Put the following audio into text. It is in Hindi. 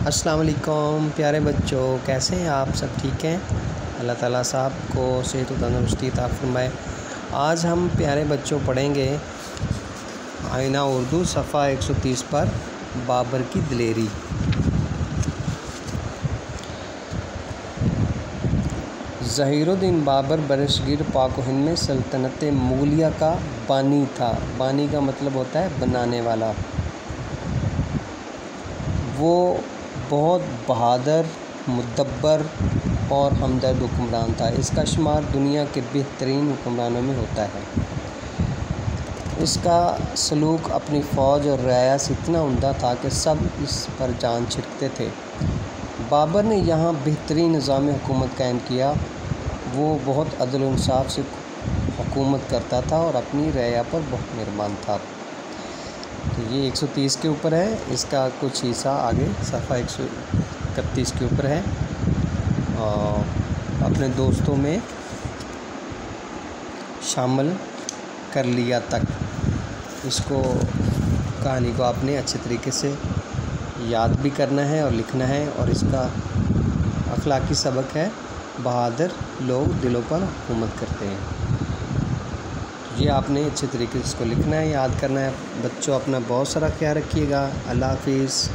अस्सलाम वालेकुम प्यारे बच्चों, कैसे हैं आप? सब ठीक हैं? अल्लाह ताला साहब को सेहत तंदरुस्ती फरमाए। आज हम प्यारे बच्चों पढ़ेंगे आईना उर्दू, सफ़ा 130 पर, बाबर की दिलेरी। ज़हीरुद्दीन बाबर बरसगीर पाक हिंद में सल्तनत मुगलिया का बानी था। बानी का मतलब होता है बनाने वाला। वो बहुत बहादुर, मुदब्बर और हमदर्द हुक्मरान था। इसका शुमार दुनिया के बेहतरीन हुक्मरानों में होता है। इसका सलूक अपनी फ़ौज और रया से इतना उमदा था कि सब इस पर जान छिड़कते थे। बाबर ने यहाँ बेहतरीन निज़ाम हुकूमत कायम किया। वो बहुत अदल इंसाफ से हुकूमत करता था और अपनी रया पर बहुत मेहरबान था। तो ये 130 के ऊपर है, इसका कुछ हिस्सा आगे, सफ़ा एक सौ इकतीस के ऊपर है। और अपने दोस्तों में शामिल कर लिया तक इसको कहानी को आपने अच्छे तरीके से याद भी करना है और लिखना है और इसका अखलाकी सबक है, बहादुर लोग दिलों पर हुकूमत करते हैं। ये आपने अच्छे तरीके से इसको लिखना है, याद करना है। बच्चों, अपना बहुत सारा ख्याल रखिएगा। अल्लाह हाफिज़।